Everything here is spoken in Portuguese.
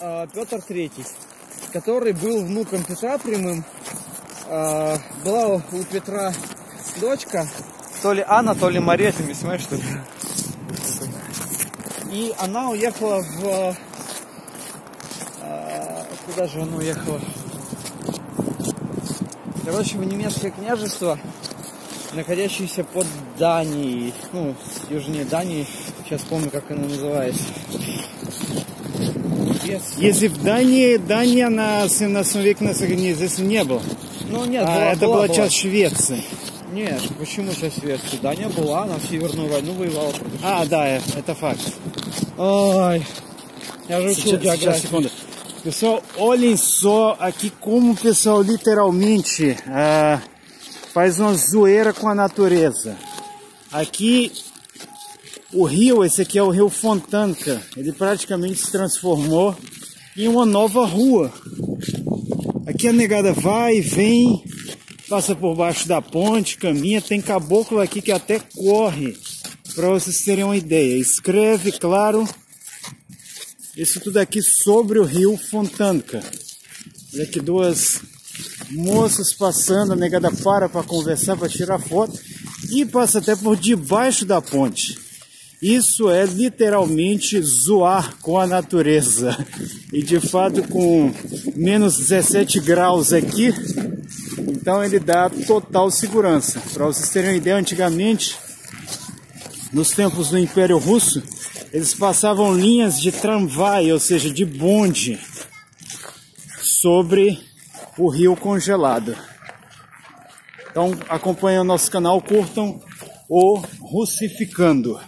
а, Петр III, который был внуком Петра прямым. А, была у Петра дочка, то ли Анна, то ли Мария, ты не понимаешь, что ли? И она уехала в... а, Куда же она уехала? Короче, в немецкое княжество, находящееся под Данией, ну, южнее Дании, сейчас помню, как оно называется. Если в Дании, Дания на 17 веке на здесь не было. Ну, нет, А была, это была, была часть Швеции. Нет, почему часть Швеции? Дания была, она в Северную войну воевала против А, да, é- это факт. Ой, я же учил Сейчас, сейчас, географию. segunda. Pessoal, olhem só aqui como o pessoal literalmente ah, faz uma zoeira com a natureza. Aqui, o rio, esse aqui é o rio Fontanca, ele praticamente se transformou em uma nova rua. Aqui a negada vai, vem, passa por baixo da ponte, caminha, tem caboclo aqui que até corre, para vocês terem uma ideia. Escreve, claro, isso tudo aqui sobre o rio Fontanca. Olha aqui duas moças passando, a negada para para conversar, para tirar foto e passa até por debaixo da ponte. Isso é literalmente zoar com a natureza. E de fato com menos 17 graus aqui, então ele dá total segurança. Para vocês terem uma ideia, antigamente, nos tempos do Império Russo, eles passavam linhas de tramvai, ou seja, de bonde, sobre o rio congelado. Então acompanhem o nosso canal, curtam o Russificando.